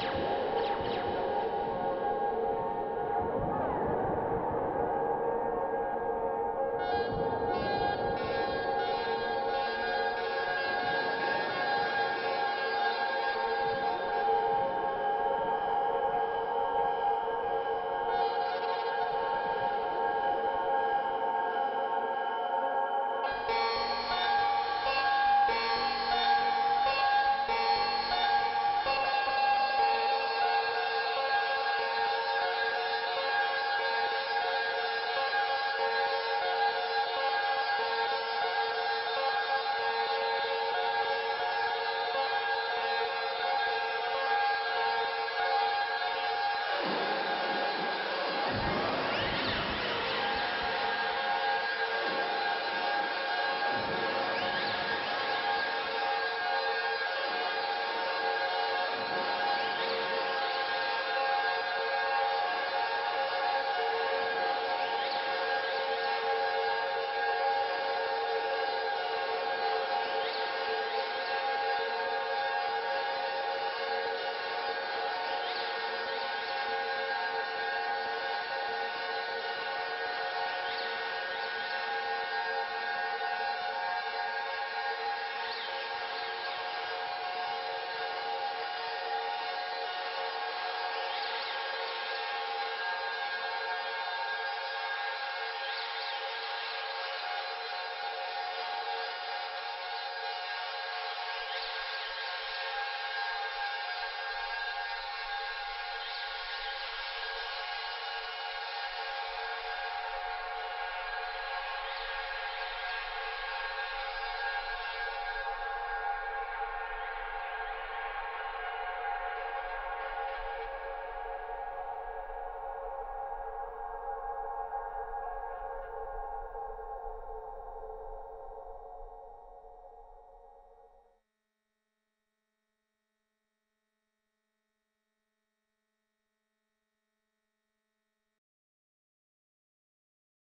you